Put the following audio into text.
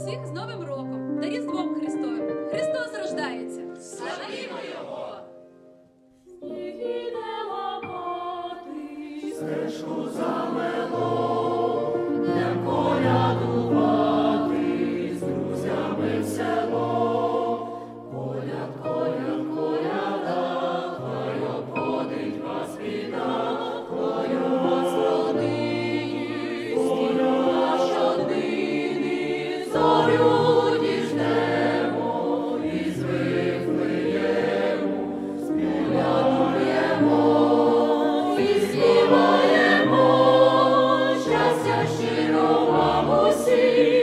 всіх з Новим роком та Різдвом Христовим. Христос рождається! Славімо Його! Сніги не ламати, стежку замело. și Roma.